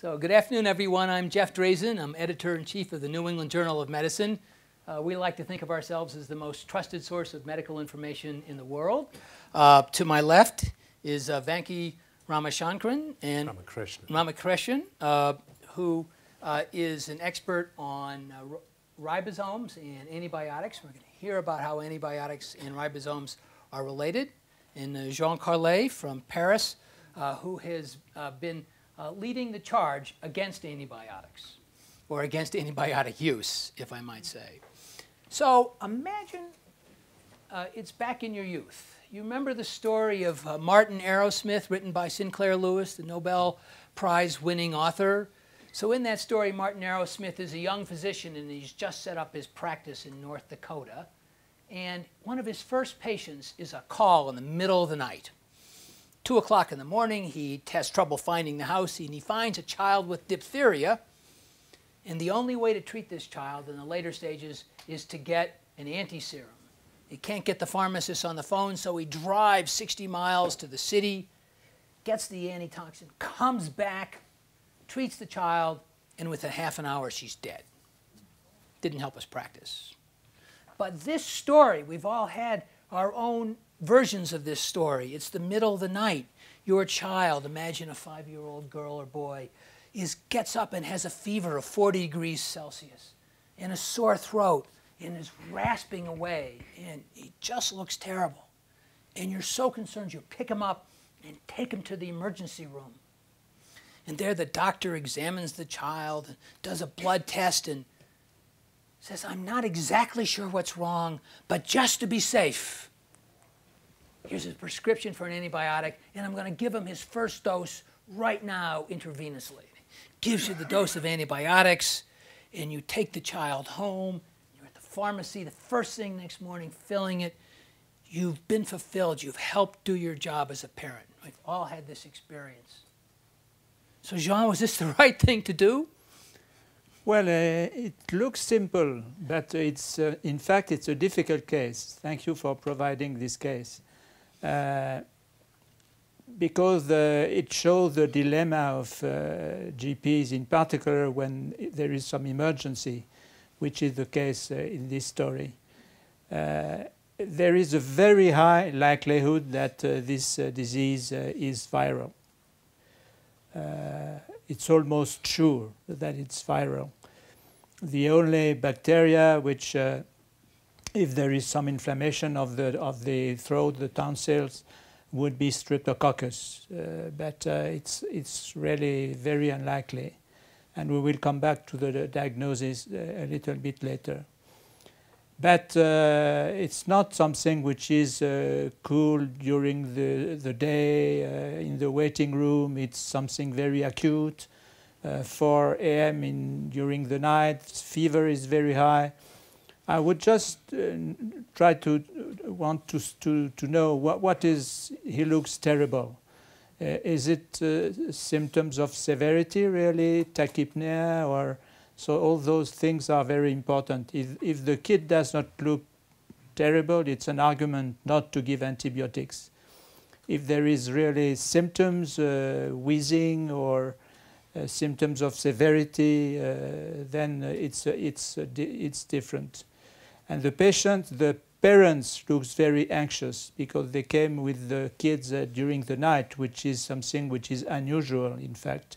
So good afternoon, everyone. I'm Jeff Drazen. I'm editor-in-chief of the New England Journal of Medicine. Uh, we like to think of ourselves as the most trusted source of medical information in the world. Uh, to my left is uh, Venki Ramashankran and Ramakrishnan, Ramakrishnan uh, who uh, is an expert on uh, ribosomes and antibiotics. We're going to hear about how antibiotics and ribosomes are related. And Jean Carlet from Paris, who has been uh, leading the charge against antibiotics, or against antibiotic use, if I might say. So imagine uh, it's back in your youth. You remember the story of uh, Martin Arrowsmith, written by Sinclair Lewis, the Nobel Prize winning author. So, in that story, Martin Arrowsmith is a young physician and he's just set up his practice in North Dakota. And one of his first patients is a call in the middle of the night. 2 o'clock in the morning, he has trouble finding the house, and he finds a child with diphtheria. And the only way to treat this child in the later stages is to get an anti-serum. He can't get the pharmacist on the phone, so he drives 60 miles to the city, gets the antitoxin, comes back, treats the child, and within half an hour, she's dead. Didn't help us practice. But this story, we've all had our own versions of this story. It's the middle of the night. Your child, imagine a five year old girl or boy, is, gets up and has a fever of 40 degrees Celsius and a sore throat and is rasping away and he just looks terrible. And you're so concerned, you pick him up and take him to the emergency room. And there the doctor examines the child and does a blood test and says, I'm not exactly sure what's wrong, but just to be safe, here's his prescription for an antibiotic, and I'm going to give him his first dose right now intravenously. Gives you the dose of antibiotics, and you take the child home. You're at the pharmacy the first thing next morning, filling it. You've been fulfilled. You've helped do your job as a parent. We've all had this experience. So, Jean, was this the right thing to do? Well, uh, it looks simple, but it's uh, in fact it's a difficult case. Thank you for providing this case. Uh, because the, it shows the dilemma of uh, GPs, in particular when there is some emergency, which is the case uh, in this story. Uh, there is a very high likelihood that uh, this uh, disease is viral. It's almost sure that it's viral. The only bacteria which if there is some inflammation of the of the throat, the tonsils, would be streptococcus, uh, but uh, it's it's really very unlikely, and we will come back to the, the diagnosis uh, a little bit later. But uh, it's not something which is uh, cool during the the day uh, in the waiting room. It's something very acute. 4 a.m. in during the night, fever is very high I would just uh, try to uh, want to, to, to know what, what is, he looks terrible. Uh, is it uh, symptoms of severity really, tachypnea or, so all those things are very important. If, if the kid does not look terrible, it's an argument not to give antibiotics. If there is really symptoms, uh, wheezing or uh, symptoms of severity, then it's, it's, it's different. And the patient, the parents looks very anxious because they came with the kids uh, during the night, which is something which is unusual, in fact.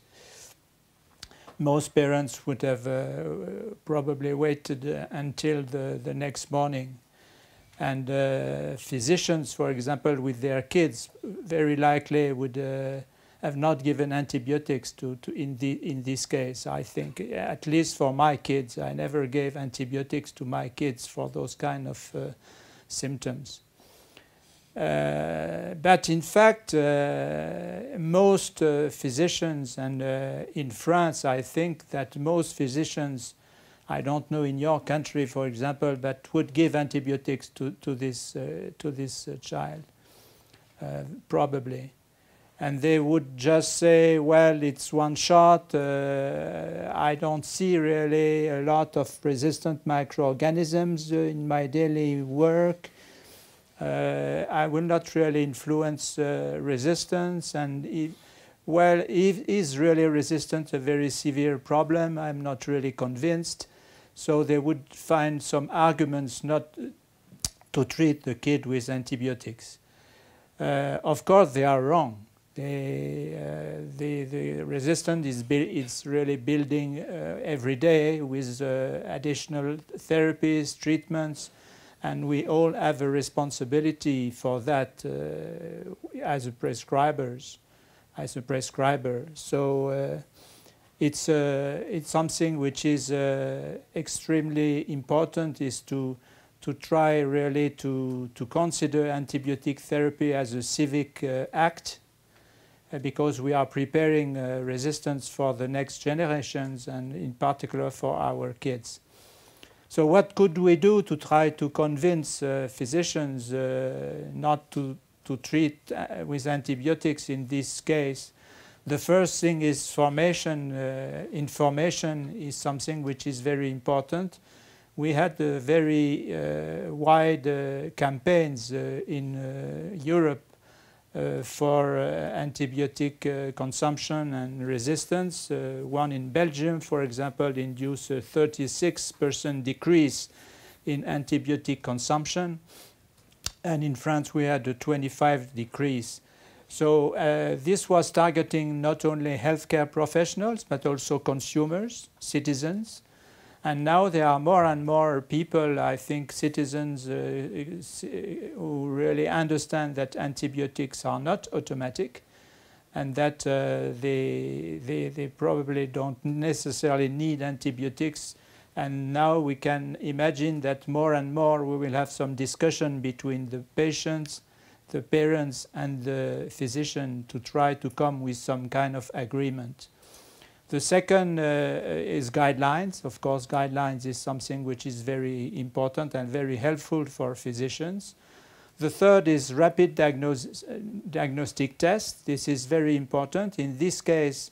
Most parents would have uh, probably waited uh, until the, the next morning. And uh, physicians, for example, with their kids, very likely would uh, have not given antibiotics to, to in, the, in this case. I think, at least for my kids, I never gave antibiotics to my kids for those kind of uh, symptoms. Uh, but in fact, uh, most uh, physicians, and uh, in France, I think that most physicians, I don't know in your country, for example, but would give antibiotics to, to this, uh, to this child, probably and they would just say, well, it's one shot. I don't see really a lot of resistant microorganisms in my daily work. Uh, I will not really influence uh, resistance. And if, Well, if is really resistant a very severe problem? I'm not really convinced. So they would find some arguments not to treat the kid with antibiotics. Uh, of course, they are wrong. They, uh, the, the resistance is, is really building uh, every day with uh, additional therapies, treatments, and we all have a responsibility for that uh, as a prescribers, as a prescriber. So uh, it's, uh, it's something which is extremely important is to to try really to, to consider antibiotic therapy as a civic uh, act uh, because we are preparing uh, resistance for the next generations and in particular for our kids. So what could we do to try to convince uh, physicians uh, not to, to treat uh, with antibiotics in this case? The first thing is formation. information is something which is very important we had uh, very uh, wide uh, campaigns in Europe Uh, for uh, antibiotic uh, consumption and resistance. one in Belgium, for example, induced a 36% decrease in antibiotic consumption. And in France, we had a 25 decrease. So uh, this was targeting not only healthcare professionals, but also consumers, citizens. And now there are more and more people, I think citizens, uh, who really understand that antibiotics are not automatic and that uh, they, they, they probably don't necessarily need antibiotics. And now we can imagine that more and more we will have some discussion between the patients, the parents, and the physician to try to come with some kind of agreement. The second uh, is guidelines. Of course, guidelines is something which is very important and very helpful for physicians. The third is rapid diagnosis, uh, diagnostic test. This is very important. In this case,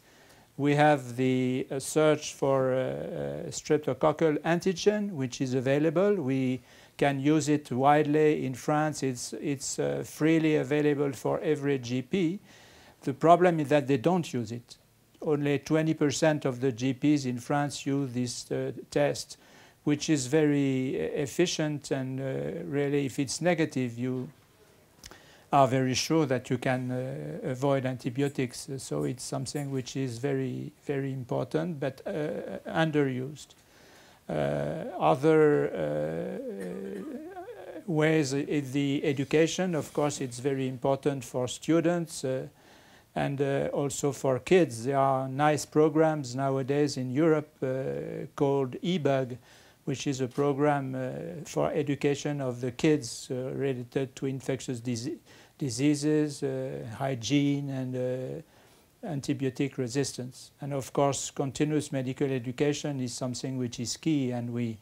we have the uh, search for uh, uh, streptococcal antigen, which is available. We can use it widely in France. It's, it's uh, freely available for every GP. The problem is that they don't use it only 20% of the GPs in France use this uh, test, which is very uh, efficient and uh, really if it's negative, you are very sure that you can uh, avoid antibiotics. So it's something which is very, very important, but uh, underused. Uh, other ways is the education. Of course, it's very important for students and uh, also for kids. There are nice programs nowadays in Europe uh, called eBug, which is a program uh, for education of the kids uh, related to infectious diseases, uh, hygiene, and uh, antibiotic resistance. And of course, continuous medical education is something which is key, and we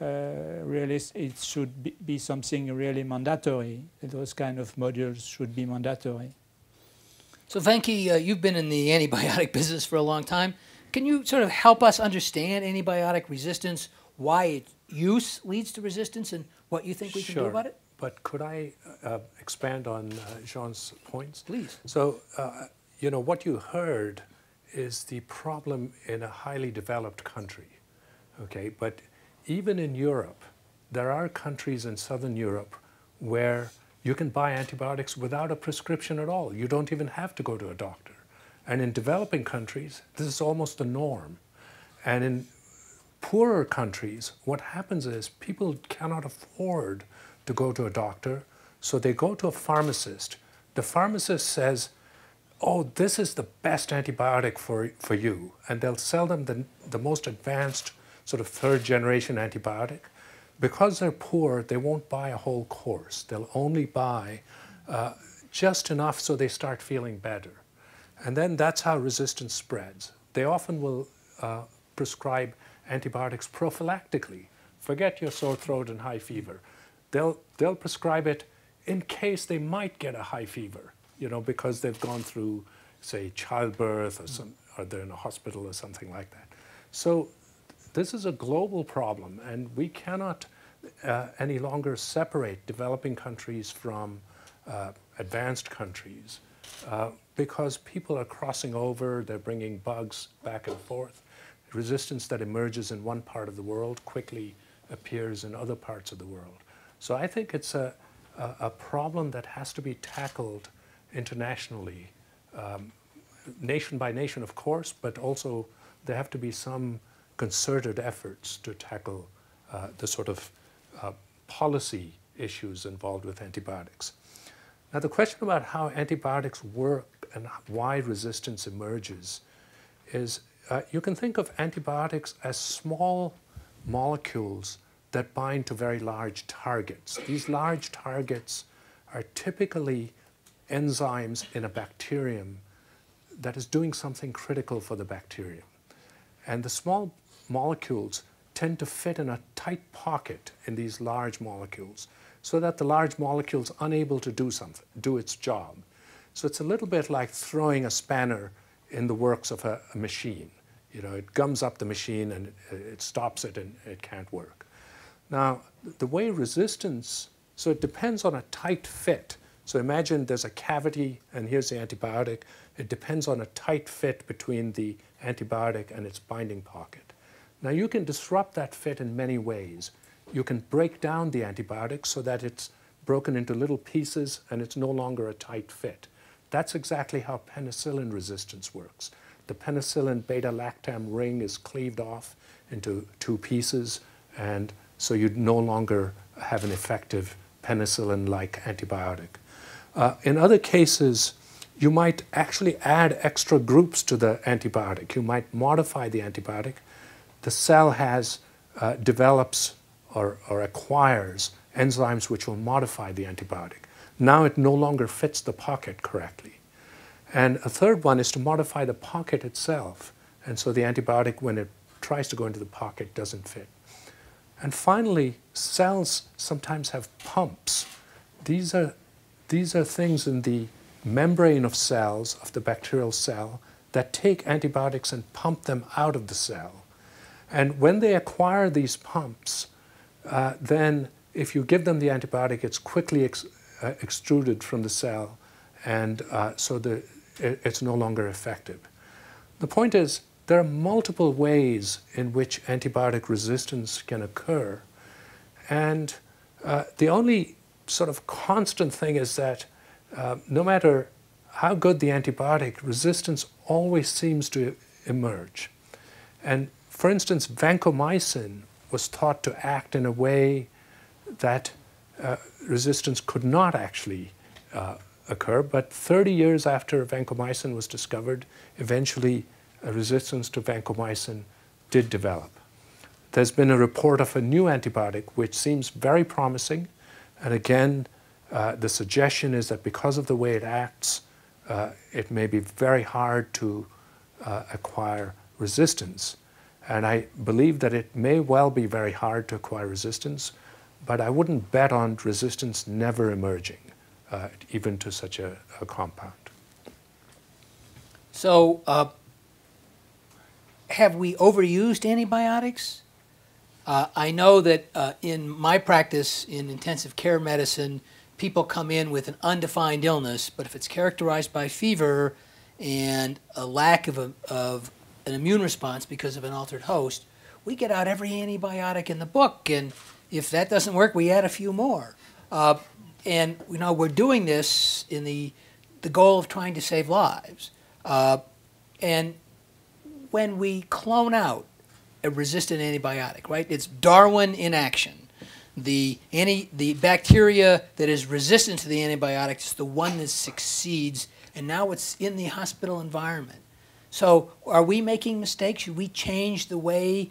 really it should be, be something really mandatory. Those kind of modules should be mandatory. So Venki, uh, you've been in the antibiotic business for a long time. Can you sort of help us understand antibiotic resistance, why its use leads to resistance, and what you think we can do about it? But could I uh, expand on uh, Jean's points? Please. So, uh, you know, what you heard is the problem in a highly developed country, okay? But even in Europe, there are countries in Southern Europe where you can buy antibiotics without a prescription at all. You don't even have to go to a doctor. And in developing countries, this is almost the norm. And in poorer countries, what happens is people cannot afford to go to a doctor, so they go to a pharmacist. The pharmacist says, oh, this is the best antibiotic for, for you. And they'll sell them the, the most advanced sort of third generation antibiotic because they're poor, they won't buy a whole course. They'll only buy uh, just enough so they start feeling better. And then that's how resistance spreads. They often will uh, prescribe antibiotics prophylactically. Forget your sore throat and high fever. They'll, they'll prescribe it in case they might get a high fever, you know, because they've gone through, say, childbirth or, some, or they're in a hospital or something like that. So this is a global problem, and we cannot uh, any longer separate developing countries from uh, advanced countries. uh, because people are crossing over, they're bringing bugs back and forth. Resistance that emerges in one part of the world quickly appears in other parts of the world. So I think it's a, a, a problem that has to be tackled internationally, um, nation by nation, of course, but also there have to be some concerted efforts to tackle uh, the sort of uh, policy issues involved with antibiotics. Now, the question about how antibiotics work and why resistance emerges is uh, you can think of antibiotics as small molecules that bind to very large targets. These large targets are typically enzymes in a bacterium that is doing something critical for the bacterium. And the small molecules tend to fit in a tight pocket in these large molecules so that the large molecule is unable to do something, do its job. So it's a little bit like throwing a spanner in the works of a, a machine. You know, it gums up the machine and it, it stops it and it can't work. Now, the way resistance, so it depends on a tight fit. So imagine there's a cavity and here's the antibiotic. It depends on a tight fit between the antibiotic and its binding pocket. Now you can disrupt that fit in many ways. You can break down the antibiotic so that it's broken into little pieces and it's no longer a tight fit. That's exactly how penicillin resistance works. The penicillin beta-lactam ring is cleaved off into two pieces and so you no longer have an effective penicillin-like antibiotic. Uh, in other cases, you might actually add extra groups to the antibiotic. You might modify the antibiotic. The cell has, uh, develops or, or acquires enzymes which will modify the antibiotic. Now it no longer fits the pocket correctly. And a third one is to modify the pocket itself. And so the antibiotic, when it tries to go into the pocket, doesn't fit. And finally, cells sometimes have pumps. These are, these are things in the membrane of cells, of the bacterial cell, that take antibiotics and pump them out of the cell. And when they acquire these pumps, uh, then if you give them the antibiotic, it's quickly ex uh, extruded from the cell, and uh, so the, it, it's no longer effective. The point is, there are multiple ways in which antibiotic resistance can occur, and uh, the only sort of constant thing is that uh, no matter how good the antibiotic, resistance always seems to emerge. And for instance, vancomycin was thought to act in a way that uh, resistance could not actually uh, occur, but 30 years after vancomycin was discovered, eventually a resistance to vancomycin did develop. There's been a report of a new antibiotic which seems very promising, and again, uh, the suggestion is that because of the way it acts, uh, it may be very hard to uh, acquire resistance. And I believe that it may well be very hard to acquire resistance, but I wouldn't bet on resistance never emerging, uh, even to such a, a compound. So, uh, have we overused antibiotics? Uh, I know that in my practice in intensive care medicine, people come in with an undefined illness, but if it's characterized by fever and a lack of, a, of an immune response because of an altered host, we get out every antibiotic in the book, and if that doesn't work, we add a few more. Uh, and you know we're doing this in the the goal of trying to save lives. Uh, and when we clone out a resistant antibiotic, right? It's Darwin in action the, any, the bacteria that is resistant to the antibiotic is the one that succeeds, and now it's in the hospital environment. So are we making mistakes? Should we change the way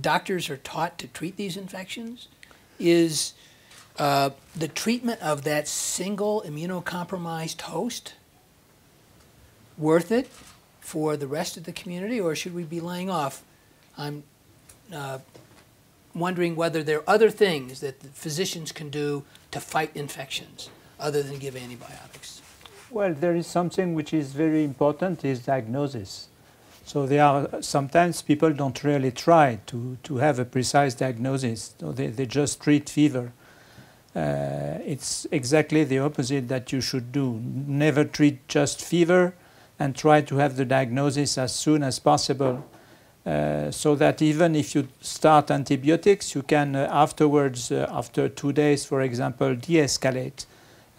doctors are taught to treat these infections? Is uh, the treatment of that single immunocompromised host worth it for the rest of the community, or should we be laying off? I'm uh, wondering whether there are other things that physicians can do to fight infections other than give antibiotics. Well, there is something which is very important is diagnosis. So there are sometimes people don't really try to, to have a precise diagnosis. So they, they just treat fever. Uh, it's exactly the opposite that you should do. Never treat just fever and try to have the diagnosis as soon as possible uh, so that even if you start antibiotics, you can uh, afterwards, uh, after two days, for example, de-escalate,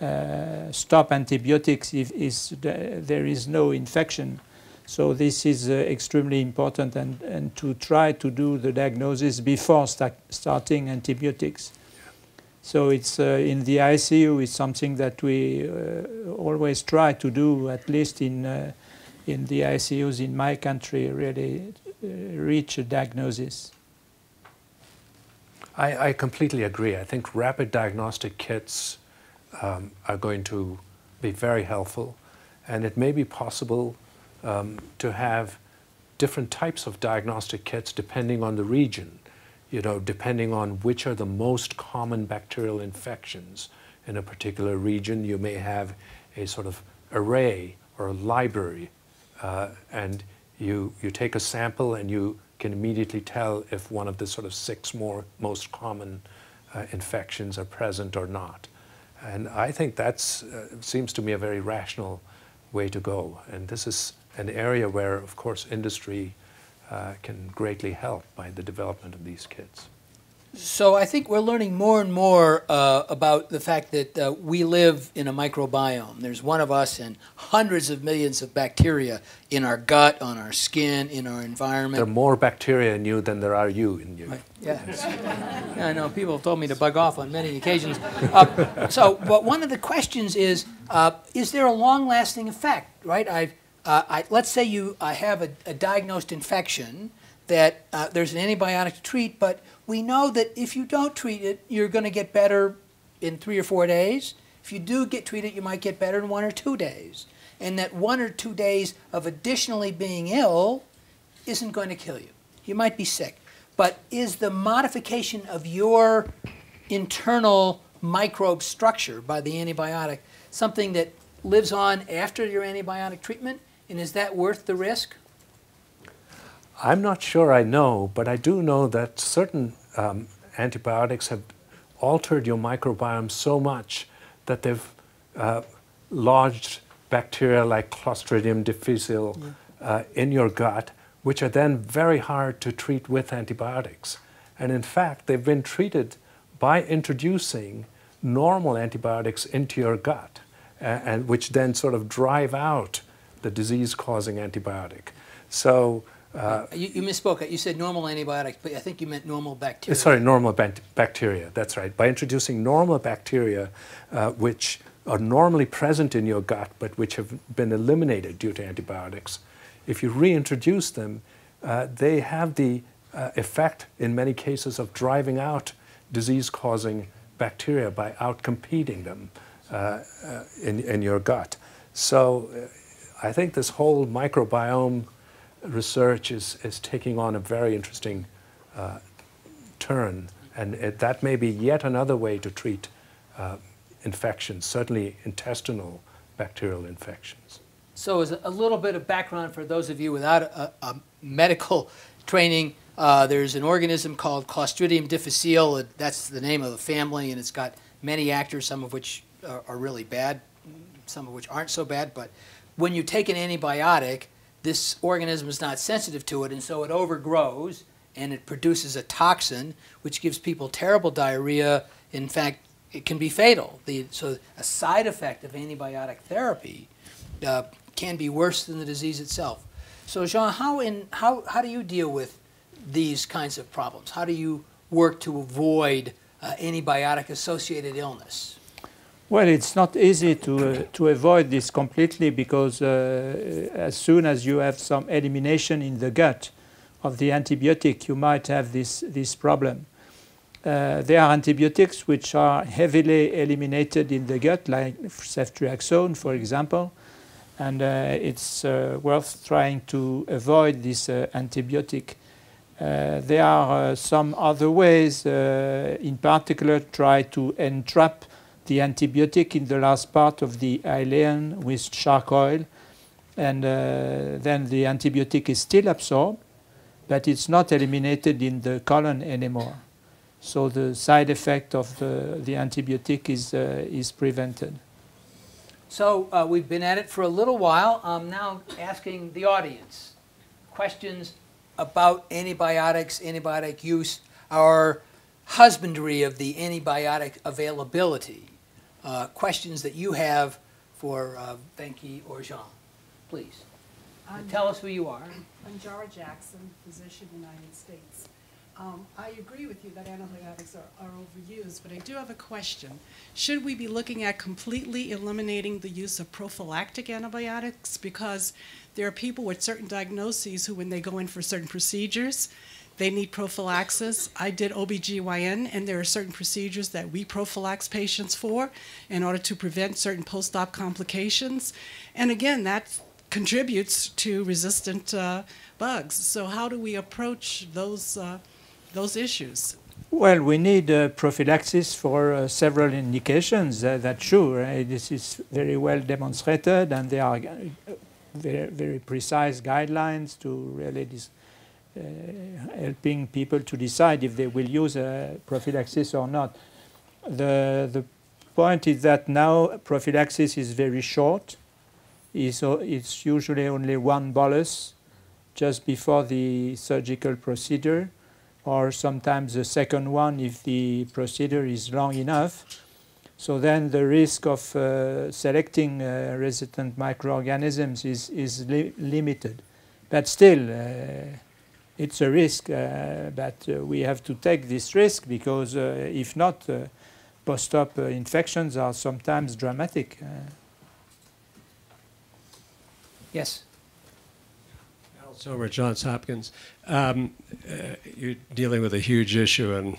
uh, stop antibiotics if is there is no infection. So this is uh, extremely important and, and to try to do the diagnosis before start starting antibiotics. So it's uh, in the ICU is something that we uh, always try to do, at least in uh, in the ICUs in my country, really uh, reach a diagnosis. I, I, completely agree. I think rapid diagnostic kits um, are going to be very helpful, and it may be possible um, to have different types of diagnostic kits depending on the region you know, depending on which are the most common bacterial infections in a particular region, you may have a sort of array or a library, uh, and you, you take a sample and you can immediately tell if one of the sort of six more most common uh, infections are present or not. And I think that uh, seems to me a very rational way to go. And this is an area where, of course, industry uh, can greatly help by the development of these kits. So I think we're learning more and more uh, about the fact that uh, we live in a microbiome. There's one of us and hundreds of millions of bacteria in our gut, on our skin, in our environment. There are more bacteria in you than there are you in you. Right. Yeah. yeah, I know. People have told me to bug off on many occasions. Uh, so, but one of the questions is, uh, is there a long-lasting effect, right? I've uh, I, let's say you I have a, a diagnosed infection that uh, there's an antibiotic to treat, but we know that if you don't treat it, you're going to get better in three or four days. If you do get treated, you might get better in one or two days. And that one or two days of additionally being ill isn't going to kill you. You might be sick. But is the modification of your internal microbe structure by the antibiotic something that lives on after your antibiotic treatment? And is that worth the risk? I'm not sure I know, but I do know that certain um, antibiotics have altered your microbiome so much that they've uh, lodged bacteria like Clostridium difficile yeah. uh, in your gut, which are then very hard to treat with antibiotics. And in fact, they've been treated by introducing normal antibiotics into your gut, uh, and which then sort of drive out the disease-causing antibiotic. So uh, you, you, misspoke. You said normal antibiotics, but I think you meant normal bacteria. Sorry, normal bacteria. That's right. By introducing normal bacteria, uh, which are normally present in your gut, but which have been eliminated due to antibiotics, if you reintroduce them, uh, they have the uh, effect, in many cases, of driving out disease-causing bacteria by outcompeting them uh, uh, in, in your gut. So I think this whole microbiome research is, is taking on a very interesting uh, turn, and it, that may be yet another way to treat uh, infections, certainly intestinal bacterial infections. So, as a little bit of background for those of you without a, a medical training, uh, there's an organism called Clostridium difficile. That's the name of the family, and it's got many actors, some of which are, are really bad, some of which aren't so bad, but when you take an antibiotic, this organism is not sensitive to it, and so it overgrows and it produces a toxin which gives people terrible diarrhea. In fact, it can be fatal. The, so a side effect of antibiotic therapy uh, can be worse than the disease itself. So Jean, how, in, how, how do you deal with these kinds of problems? How do you work to avoid uh, antibiotic-associated illness? Well, it's not easy to, uh, to avoid this completely because uh, as soon as you have some elimination in the gut of the antibiotic, you might have this, this problem. Uh, there are antibiotics which are heavily eliminated in the gut, like ceftriaxone, for example, and uh, it's uh, worth trying to avoid this uh, antibiotic. there are some other ways, in particular, try to entrap the antibiotic in the last part of the ileum with charcoal, and uh, then the antibiotic is still absorbed, but it's not eliminated in the colon anymore. so the side effect of the, the antibiotic is, uh, is prevented. So uh, we've been at it for a little while. I'm now asking the audience questions about antibiotics, antibiotic use, our husbandry of the antibiotic availability. Uh, questions that you have for uh, Venki or Jean, please. I'm- Tell us who you are. I'm Jara Jackson, physician, United States. Um, I agree with you that antibiotics are, are overused, but I do have a question. Should we be looking at completely eliminating the use of prophylactic antibiotics? Because there are people with certain diagnoses who, when they go in for certain procedures, they need prophylaxis. I did OBGYN, and there are certain procedures that we prophylax patients for in order to prevent certain post-op complications. And again, that contributes to resistant uh, bugs. So how do we approach those, uh, those issues? Well, we need uh, prophylaxis for uh, several indications. Uh, that's true. Right? This is very well demonstrated, and there are uh, very, very precise guidelines to really dis- helping people to decide if they will use uh, prophylaxis or not. The the point is that now prophylaxis is very short. It's, it's usually only one bolus just before the surgical procedure or sometimes the second one if the procedure is long enough. So then the risk of uh, selecting uh, resistant microorganisms is, is li- limited. But still, uh, it's a risk, uh, but uh, we have to take this risk because uh, if not, uh, post-op uh, infections are sometimes dramatic. Uh, Yes. Al Sommer, Johns Hopkins. Um, uh, you're dealing with a huge issue, and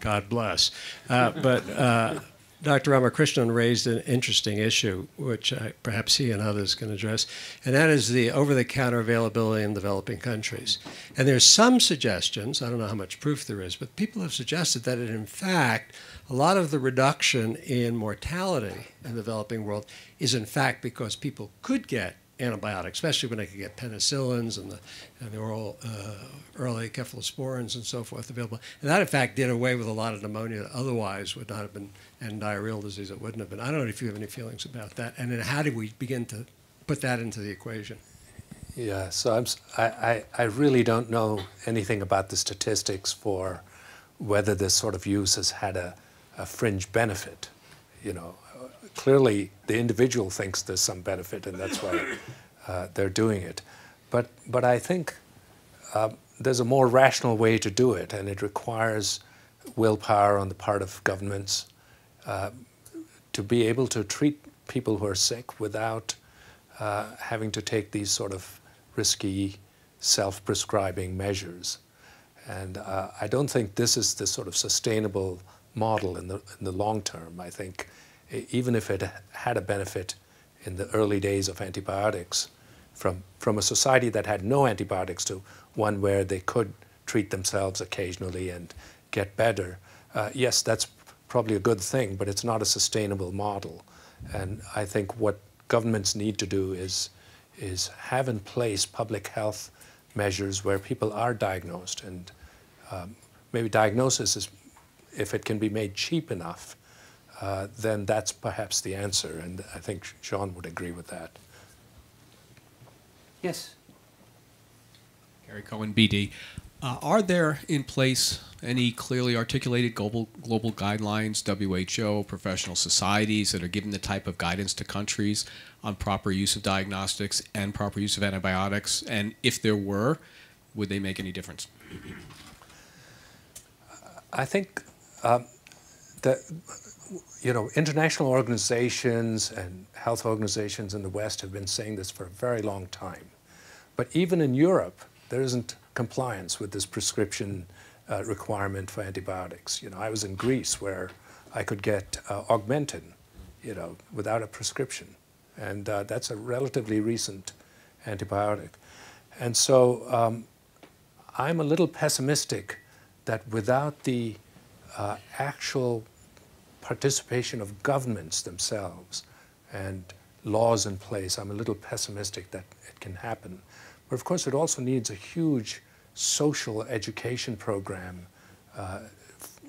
God bless. Uh, but uh, Dr. Ramakrishnan raised an interesting issue, which uh, perhaps he and others can address, and that is the over-the-counter availability in developing countries. And there's some suggestions, I don't know how much proof there is, but people have suggested that in fact, a lot of the reduction in mortality in the developing world is in fact because people could get antibiotics, especially when they could get penicillins and the, and the oral, uh, early cephalosporins and so forth available. And that, in fact, did away with a lot of pneumonia that otherwise would not have been, and diarrheal disease that wouldn't have been. I don't know if you have any feelings about that. And then how do we begin to put that into the equation? Yeah, so I'm, I, I, I really don't know anything about the statistics for whether this sort of use has had a, a fringe benefit. You know, clearly the individual thinks there's some benefit, and that's why uh, they're doing it. But, but I think uh, there's a more rational way to do it, and it requires willpower on the part of governments uh, to be able to treat people who are sick without uh, having to take these sort of risky self-prescribing measures. And uh, I don't think this is the sort of sustainable model in the, in the long term. I think even if it had a benefit in the early days of antibiotics, from, from a society that had no antibiotics to one where they could treat themselves occasionally and get better, uh, yes, that's probably a good thing, but it's not a sustainable model. And I think what governments need to do is, is have in place public health measures where people are diagnosed. And um, maybe diagnosis is, if it can be made cheap enough, uh, then that's perhaps the answer. And I think Jean would agree with that. Yes. Gary Cohen, BD. Uh, are there in place any clearly articulated global global guidelines, WHO, professional societies that are giving the type of guidance to countries on proper use of diagnostics and proper use of antibiotics? And if there were, would they make any difference? I think um, that you know international organizations and health organizations in the West have been saying this for a very long time, but even in Europe, there isn't compliance with this prescription uh, requirement for antibiotics. You know, I was in Greece where I could get uh, Augmentin, you know, without a prescription, and uh, that's a relatively recent antibiotic, and so um, I'm a little pessimistic that without the uh, actual participation of governments themselves and laws in place, I'm a little pessimistic that it can happen. But of course, it also needs a huge social education program, uh,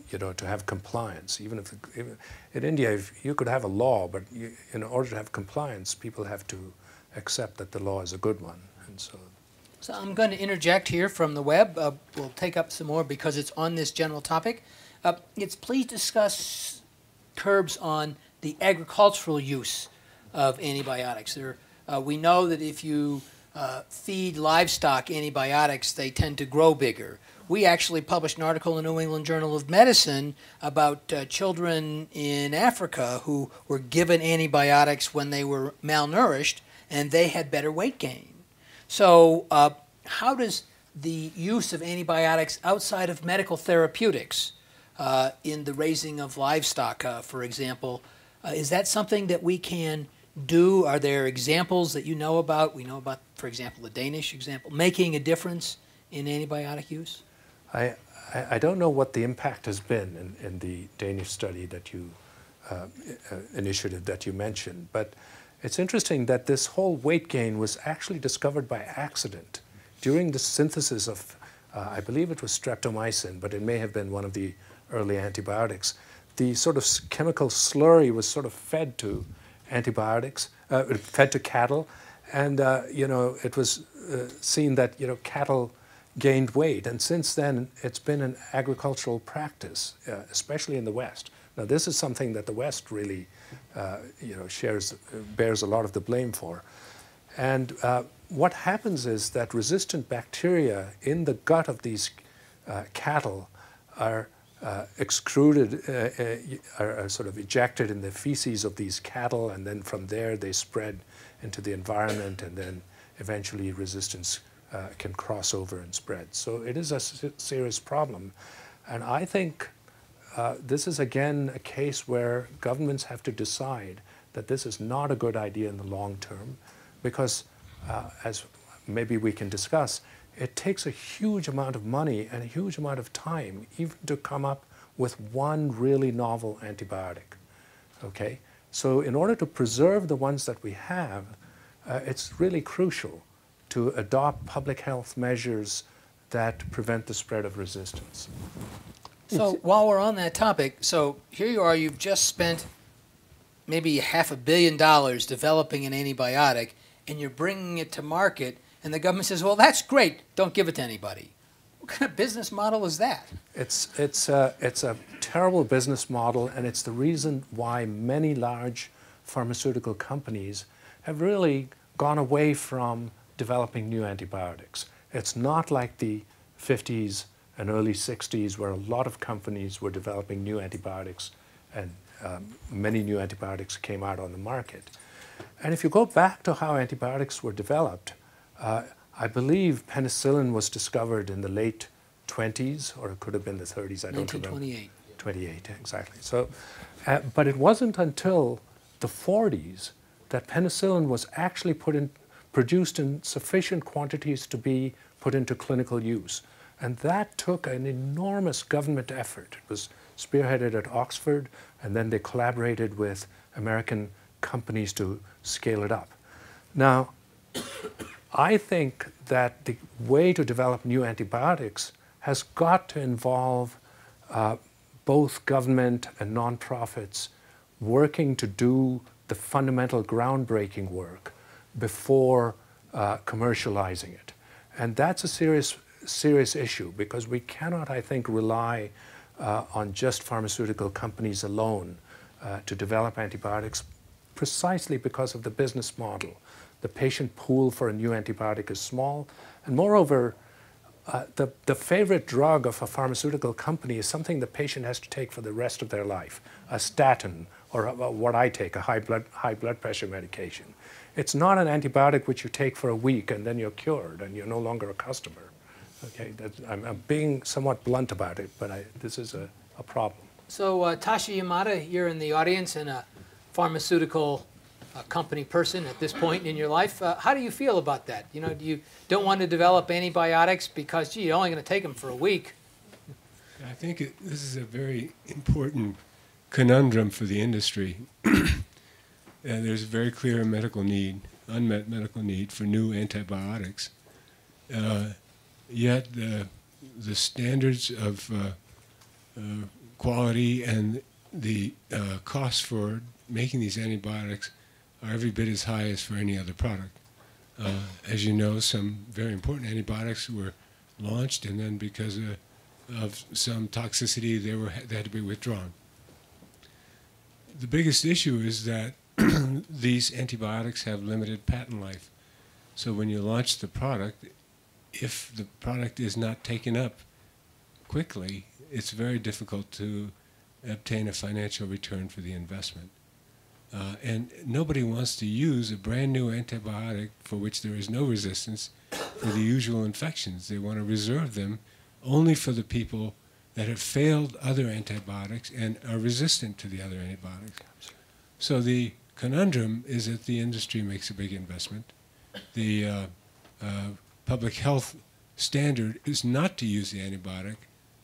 you know, to have compliance. Even if, in India, if you could have a law, but you, in order to have compliance, people have to accept that the law is a good one. And so, So I'm going to interject here from the web. Uh, we'll take up some more because it's on this general topic. Uh, it's please discuss curbs on the agricultural use of antibiotics. There, uh, we know that if you uh, feed livestock antibiotics, they tend to grow bigger. We actually published an article in the New England Journal of Medicine about uh, children in Africa who were given antibiotics when they were malnourished and they had better weight gain. So, uh, how does the use of antibiotics outside of medical therapeutics uh, in the raising of livestock, uh, for example, uh, is that something that we can do? Are there examples that you know about? We know about, for example, the Danish example, making a difference in antibiotic use? I, I, don't know what the impact has been in, in the Danish study that you, uh, uh, initiative that you mentioned, but it's interesting that this whole weight gain was actually discovered by accident during the synthesis of, uh, I believe it was streptomycin, but it may have been one of the early antibiotics. The sort of chemical slurry was sort of fed to antibiotics, uh, fed to cattle, and uh, you know it was uh, seen that you know cattle gained weight, and since then it's been an agricultural practice, uh, especially in the West. Now this is something that the West really, uh, you know, shares bears a lot of the blame for, and uh, what happens is that resistant bacteria in the gut of these cattle are uh, excreted, uh, uh, are, sort of ejected in the feces of these cattle, and then from there they spread into the environment, and then eventually resistance uh, can cross over and spread. So it is a serious problem. And I think uh, this is again a case where governments have to decide that this is not a good idea in the long term because, as maybe we can discuss, it takes a huge amount of money and a huge amount of time even to come up with one really novel antibiotic. Okay? So, in order to preserve the ones that we have, uh, it's really crucial to adopt public health measures that prevent the spread of resistance. So while we're on that topic, so here you are, you've just spent maybe half a billion dollars developing an antibiotic, and you're bringing it to market, and the government says, well, that's great, don't give it to anybody. What kind of business model is that? It's, it's, a, it's a terrible business model, and it's the reason why many large pharmaceutical companies have really gone away from developing new antibiotics. It's not like the 50s and early 60s, where a lot of companies were developing new antibiotics, and um, many new antibiotics came out on the market. And if you go back to how antibiotics were developed, uh, I believe penicillin was discovered in the late 20s, or it could have been the 30s, I don't remember. 1928. 28, exactly. So, uh, but it wasn't until the 40s that penicillin was actually put in, produced in sufficient quantities to be put into clinical use. And that took an enormous government effort. It was spearheaded at Oxford, and then they collaborated with American companies to scale it up. Now, I think that the way to develop new antibiotics has got to involve uh, both government and nonprofits working to do the fundamental groundbreaking work before uh, commercializing it. And that's a serious, serious issue because we cannot, I think, rely uh, on just pharmaceutical companies alone uh, to develop antibiotics precisely because of the business model. The patient pool for a new antibiotic is small, and moreover, uh, the, the favorite drug of a pharmaceutical company is something the patient has to take for the rest of their life a statin, or a, what I take, a high blood, high blood pressure medication. It's not an antibiotic which you take for a week and then you're cured and you're no longer a customer. Okay, I'm, I'm being somewhat blunt about it, but I, this is a, a problem. So uh, Tachi Yamada, you're in the audience and a pharmaceutical company person at this point in your life. Uh, how do you feel about that? You know, do you don't want to develop antibiotics because, gee, you're only going to take them for a week. I think it, this is a very important conundrum for the industry. and there's a very clear medical need, unmet medical need for new antibiotics. Uh, yet the, the standards of uh, uh, quality and the uh, cost for making these antibiotics are every bit as high as for any other product. Uh, as you know, some very important antibiotics were launched, and then because of, of some toxicity, they were they had to be withdrawn. The biggest issue is that these antibiotics have limited patent life. So when you launch the product, if the product is not taken up quickly, it's very difficult to obtain a financial return for the investment. Uh, and nobody wants to use a brand new antibiotic for which there is no resistance for the usual infections. They want to reserve them only for the people that have failed other antibiotics and are resistant to the other antibiotics. So the conundrum is that the industry makes a big investment. The uh, uh, public health standard is not to use the antibiotic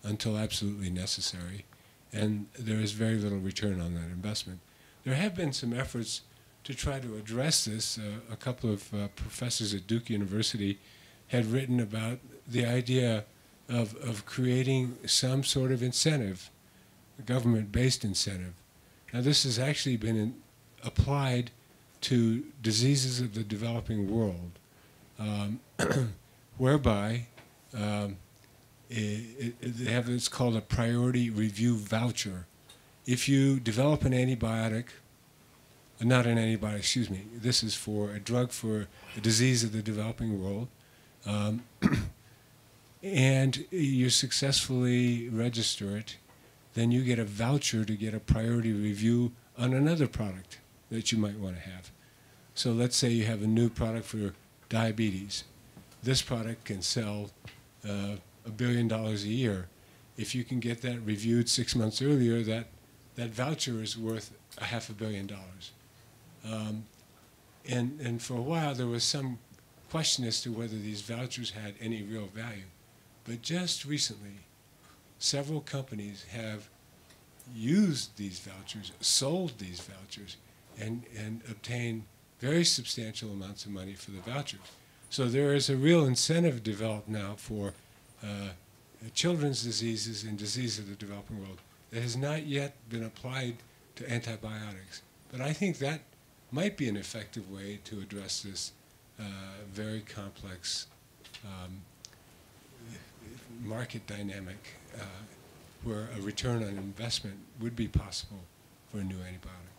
until absolutely necessary, and there is very little return on that investment. There have been some efforts to try to address this. Uh, a couple of uh, professors at Duke University had written about the idea of, of creating some sort of incentive, a government-based incentive. Now, this has actually been in, applied to diseases of the developing world, um, whereby um, it, it, they have what's called a priority review voucher. If you develop an antibiotic, uh, not an antibiotic, excuse me, this is for a drug for a disease of the developing world, um, and you successfully register it, then you get a voucher to get a priority review on another product that you might want to have. So let's say you have a new product for diabetes. This product can sell uh, a billion dollars a year. If you can get that reviewed six months earlier, that, that voucher is worth a half a billion dollars. Um, and, and for a while, there was some question as to whether these vouchers had any real value. But just recently, several companies have used these vouchers, sold these vouchers, and, and obtained very substantial amounts of money for the vouchers. So there is a real incentive developed now for uh, children's diseases and diseases of the developing world that has not yet been applied to antibiotics. But I think that might be an effective way to address this uh, very complex um, market dynamic uh, where a return on investment would be possible for a new antibiotic.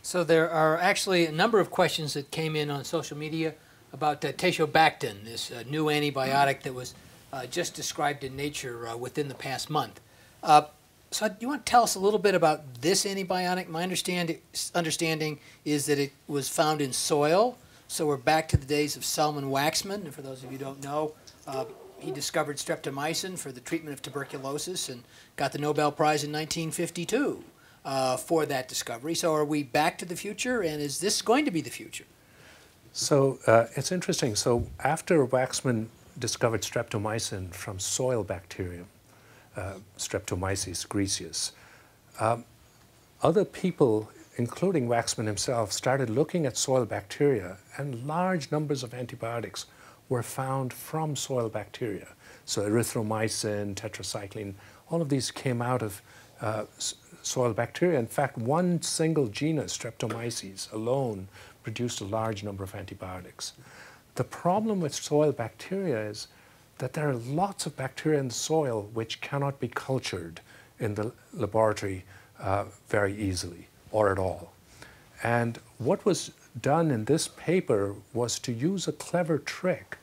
So there are actually a number of questions that came in on social media about uh, teixobactin, this uh, new antibiotic that was uh, just described in Nature uh, within the past month. Uh, so do you want to tell us a little bit about this antibiotic? My understand, understanding is that it was found in soil. So we're back to the days of Selman Waksman. And for those of you who don't know, uh, he discovered streptomycin for the treatment of tuberculosis and got the Nobel Prize in 1952 uh, for that discovery. So are we back to the future, and is this going to be the future? So uh, it's interesting. So after Waksman discovered streptomycin from soil bacterium, uh, Streptomyces griseus, um, other people, including Waksman himself, started looking at soil bacteria, and large numbers of antibiotics were found from soil bacteria. So erythromycin, tetracycline, all of these came out of uh, soil bacteria. In fact, one single genus, Streptomyces, alone produced a large number of antibiotics. The problem with soil bacteria is that there are lots of bacteria in the soil which cannot be cultured in the laboratory uh, very easily or at all. And what was done in this paper was to use a clever trick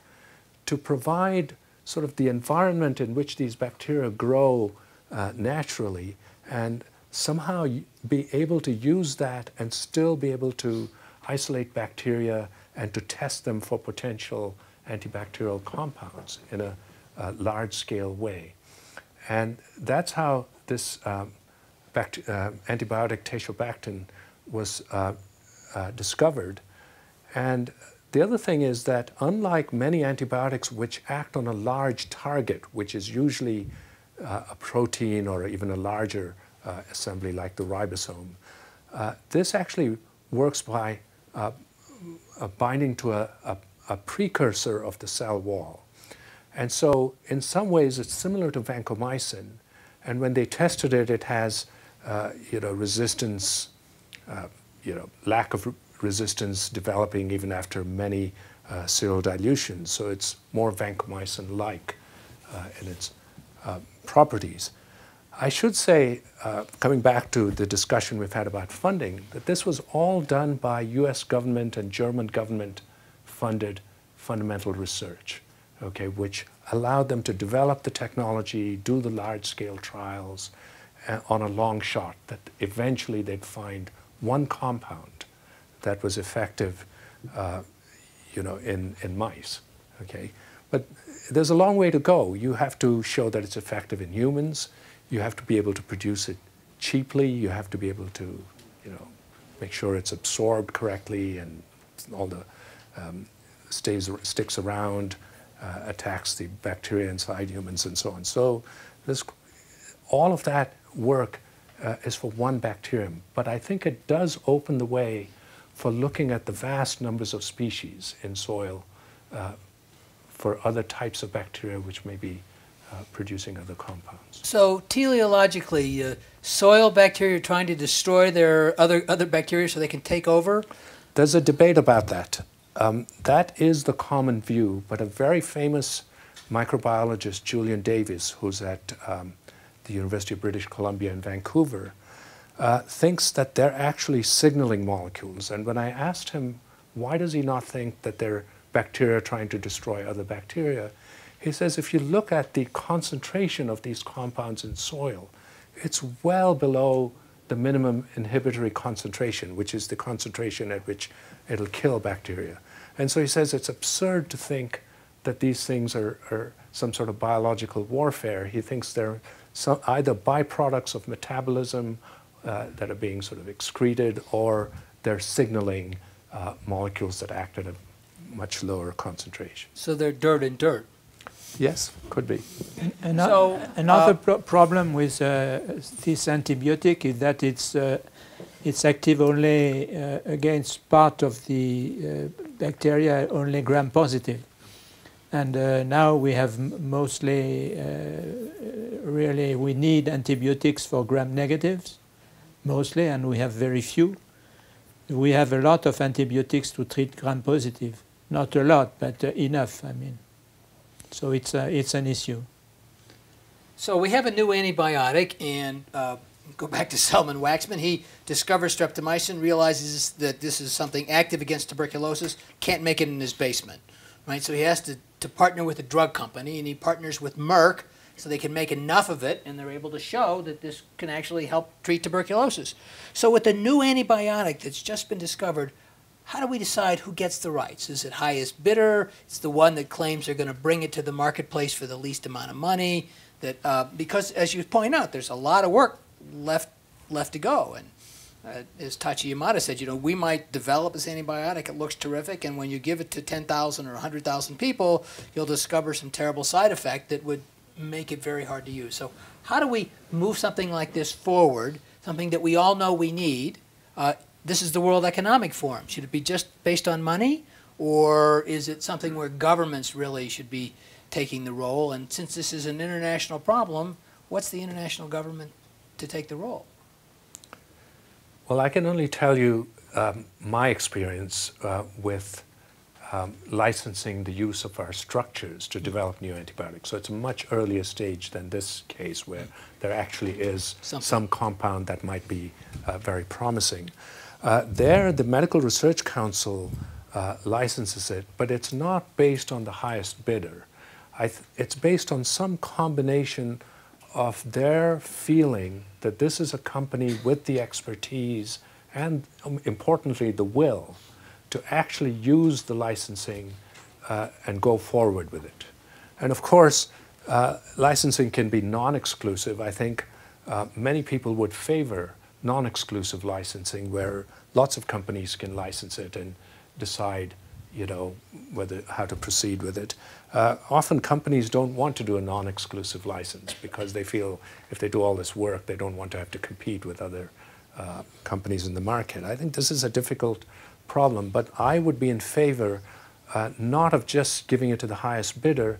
to provide sort of the environment in which these bacteria grow uh, naturally and somehow be able to use that and still be able to isolate bacteria and to test them for potential antibacterial compounds in a, a large scale way. And that's how this um, uh, antibiotic teixobactin was uh, uh, discovered. And the other thing is that unlike many antibiotics which act on a large target, which is usually uh, a protein or even a larger uh, assembly like the ribosome. Uh, this actually works by binding to a, a, a, precursor of the cell wall. And so in some ways it's similar to vancomycin. And when they tested it, it has, uh, you know, resistance, uh, you know, lack of resistance developing even after many uh, serial dilutions. So it's more vancomycin-like uh, in its uh, properties. I should say, uh, coming back to the discussion we've had about funding, that this was all done by US government and German government funded fundamental research, okay, which allowed them to develop the technology, do the large scale trials uh, on a long shot, that eventually they'd find one compound that was effective, uh, you know, in, in mice, okay? But there's a long way to go. You have to show that it's effective in humans. You have to be able to produce it cheaply. You have to be able to, you know, make sure it's absorbed correctly and all the um, stays sticks around, uh, attacks the bacteria inside humans, and so on. So this, all of that work uh, is for one bacterium, but I think it does open the way for looking at the vast numbers of species in soil uh, for other types of bacteria which may be uh, producing other compounds. So teleologically, uh, soil bacteria are trying to destroy their other other bacteria so they can take over. There's a debate about that. Um, that is the common view, but a very famous microbiologist, Julian Davies, who's at um, the University of British Columbia in Vancouver, uh, thinks that they're actually signaling molecules. And when I asked him why does he not think that they're bacteria trying to destroy other bacteria, he says if you look at the concentration of these compounds in soil, it's well below the minimum inhibitory concentration, which is the concentration at which it'll kill bacteria. And so he says it's absurd to think that these things are, are some sort of biological warfare. He thinks they're some, either byproducts of metabolism uh, that are being sort of excreted or they're signaling uh, molecules that act at a much lower concentration. So they're dirt and dirt. Yes, could be. Ano- So, another uh, pro- problem with uh, this antibiotic is that it's uh, it's active only uh, against part of the uh, bacteria, only gram positive. And uh, now we have mostly, uh, really, we need antibiotics for gram negatives, mostly, and we have very few. We have a lot of antibiotics to treat gram positive. Not a lot, but uh, enough, I mean. So it's, uh, it's an issue. So we have a new antibiotic, and uh, go back to Selman Waksman. He discovers streptomycin, realizes that this is something active against tuberculosis, can't make it in his basement, right? So he has to, to partner with a drug company, and he partners with Merck so they can make enough of it, and they're able to show that this can actually help treat tuberculosis. So with the new antibiotic that's just been discovered, how do we decide who gets the rights? Is it highest bidder? It's the one that claims they're going to bring it to the marketplace for the least amount of money. That uh, because, as you point out, there's a lot of work left left to go. And uh, as Tachi Yamada said, you know, we might develop this antibiotic. It looks terrific, and when you give it to 10,000 or 100,000 people, you'll discover some terrible side effect that would make it very hard to use. So, how do we move something like this forward? Something that we all know we need. Uh, this is the World Economic Forum. Should it be just based on money, or is it something where governments really should be taking the role? And since this is an international problem, what's the international government to take the role? Well, I can only tell you um, my experience uh, with um, licensing the use of our structures to develop new antibiotics. So it's a much earlier stage than this case where there actually is Something. some compound that might be uh, very promising. Uh, there, the Medical Research Council uh, licenses it, but it's not based on the highest bidder. I th- it's based on some combination of their feeling that this is a company with the expertise and, um, importantly, the will to actually use the licensing uh, and go forward with it. And of course, uh, licensing can be non exclusive. I think uh, many people would favor non exclusive licensing where lots of companies can license it and decide you know whether how to proceed with it. Uh, often companies don't want to do a non-exclusive license because they feel if they do all this work, they don't want to have to compete with other uh, companies in the market. I think this is a difficult problem, but I would be in favor uh, not of just giving it to the highest bidder,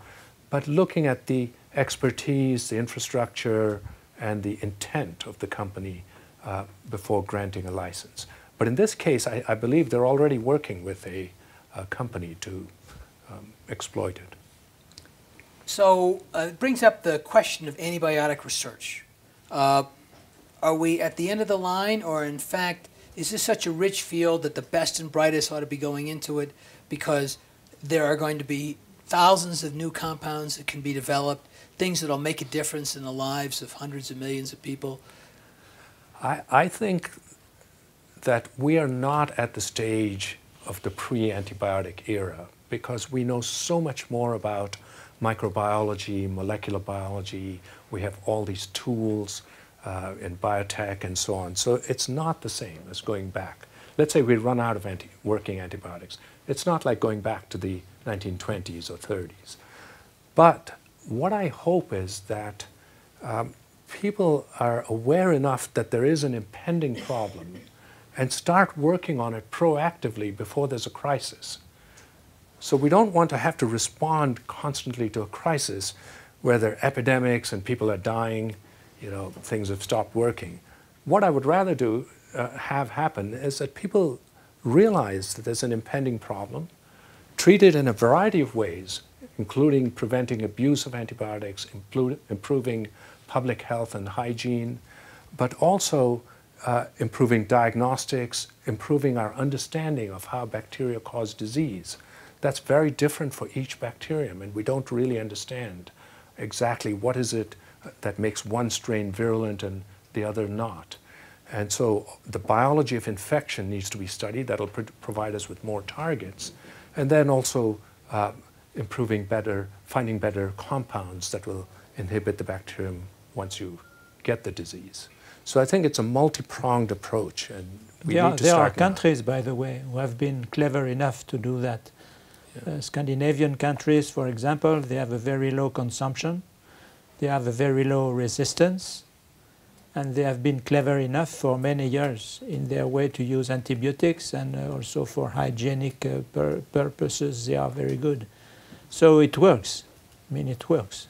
but looking at the expertise, the infrastructure, and the intent of the company uh, before granting a license. But in this case, I, I believe they're already working with a, a company to um, exploit it. So uh, it brings up the question of antibiotic research. Uh, are we at the end of the line, or in fact, is this such a rich field that the best and brightest ought to be going into it because there are going to be thousands of new compounds that can be developed, things that will make a difference in the lives of hundreds of millions of people? I, I think that we are not at the stage of the pre antibiotic era because we know so much more about microbiology, molecular biology. We have all these tools uh, in biotech and so on. So it's not the same as going back. Let's say we run out of anti working antibiotics. It's not like going back to the 1920s or 30s. But what I hope is that um, people are aware enough that there is an impending problem and start working on it proactively before there's a crisis. So we don't want to have to respond constantly to a crisis where there are epidemics and people are dying, you know, things have stopped working. What I would rather do, uh, have happen, is that people realize that there's an impending problem, treat it in a variety of ways, including preventing abuse of antibiotics, improving public health and hygiene, but also uh, improving diagnostics, improving our understanding of how bacteria cause disease. That's very different for each bacterium, and we don't really understand exactly what is it that makes one strain virulent and the other not. And so the biology of infection needs to be studied. That'll pro provide us with more targets. And then also uh, improving better, finding better compounds that will inhibit the bacterium once you get the disease. So I think it's a multi-pronged approach, and we there need are, to there start are countries, by the way, who have been clever enough to do that. Yeah. Uh, Scandinavian countries, for example, they have a very low consumption, they have a very low resistance, and they have been clever enough for many years in their way to use antibiotics and uh, also for hygienic uh, pur purposes. They are very good. So it works. I mean, it works.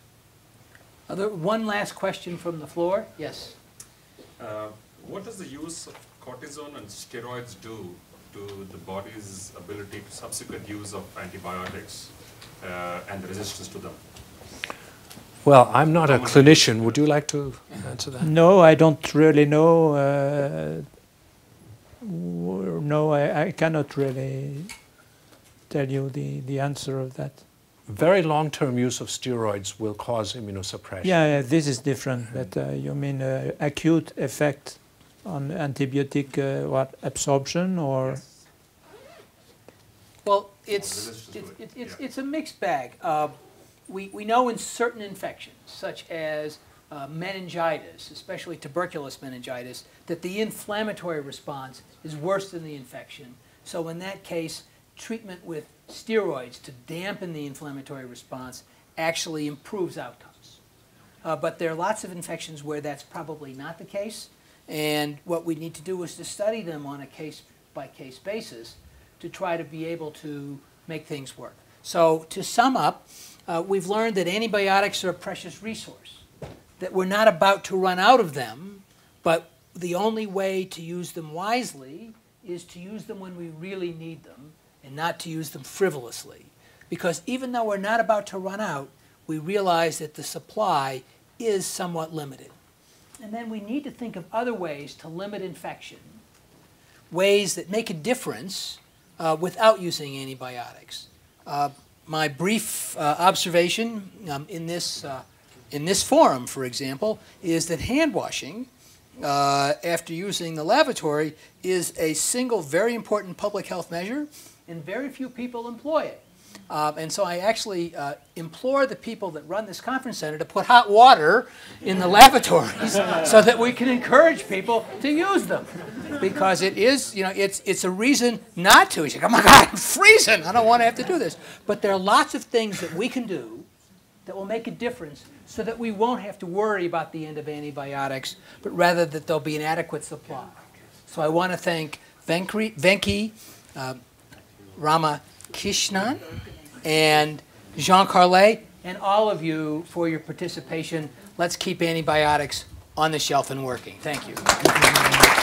Other, one last question from the floor. Yes. Uh, what does the use of cortisone and steroids do to the body's ability to subsequent use of antibiotics uh, and the resistance to them? Well, I'm not a clinician. Would you like to answer that? No, I don't really know. Uh, no, I, I cannot really tell you the, the answer of that. Very long-term use of steroids will cause immunosuppression. Yeah, yeah this is different. But uh, you mean uh, acute effect on antibiotic uh, what absorption or? Yes. Well, it's, resistance it's, it, it's, yeah. it's a mixed bag. Uh, we, we know in certain infections, such as uh, meningitis, especially tuberculous meningitis, that the inflammatory response is worse than the infection. So in that case, treatment with steroids to dampen the inflammatory response actually improves outcomes. Uh, but there are lots of infections where that's probably not the case. And what we need to do is to study them on a case by case basis to try to be able to make things work. So to sum up, uh, we've learned that antibiotics are a precious resource, that we're not about to run out of them, but the only way to use them wisely is to use them when we really need them and not to use them frivolously. Because even though we're not about to run out, we realize that the supply is somewhat limited. And then we need to think of other ways to limit infection, ways that make a difference uh, without using antibiotics. Uh, my brief uh, observation um, in, this, uh, in this forum, for example, is that hand washing uh, after using the lavatory is a single very important public health measure and very few people employ it. Uh, and so I actually uh, implore the people that run this conference center to put hot water in the lavatories so that we can encourage people to use them. Because it is, you know, it's, it's a reason not to. You say, oh my God, I'm freezing. I don't want to have to do this. But there are lots of things that we can do that will make a difference so that we won't have to worry about the end of antibiotics, but rather that there'll be an adequate supply. So I want to thank Venki, Venki uh, Ramakrishnan and Jean Carlet and all of you for your participation. Let's keep antibiotics on the shelf and working. Thank you.